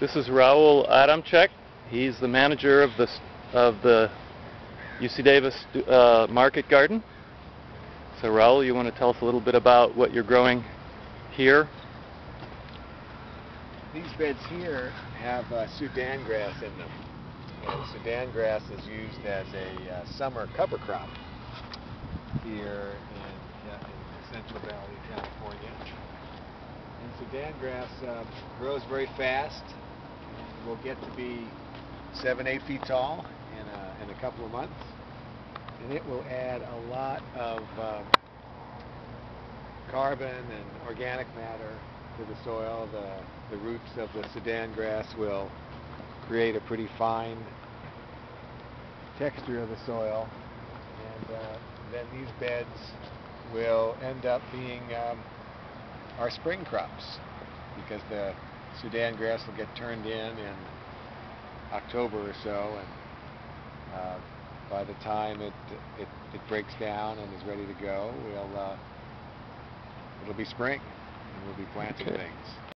This is Raoul Adamczyk. He's the manager of the of the UC Davis uh, Market Garden. So Raoul, you want to tell us a little bit about what you're growing here? These beds here have uh, Sudan grass in them. And Sudan grass is used as a uh, summer cover crop here in, in the Central Valley of California. And Sudan grass uh, grows very fast will get to be seven, eight feet tall in a, in a couple of months. And it will add a lot of um, carbon and organic matter to the soil. The, the roots of the Sudan grass will create a pretty fine texture of the soil. And uh, then these beds will end up being um, our spring crops because the Sudan grass will get turned in in October or so and uh, by the time it, it, it breaks down and is ready to go, we'll, uh, it'll be spring and we'll be planting Okay. things.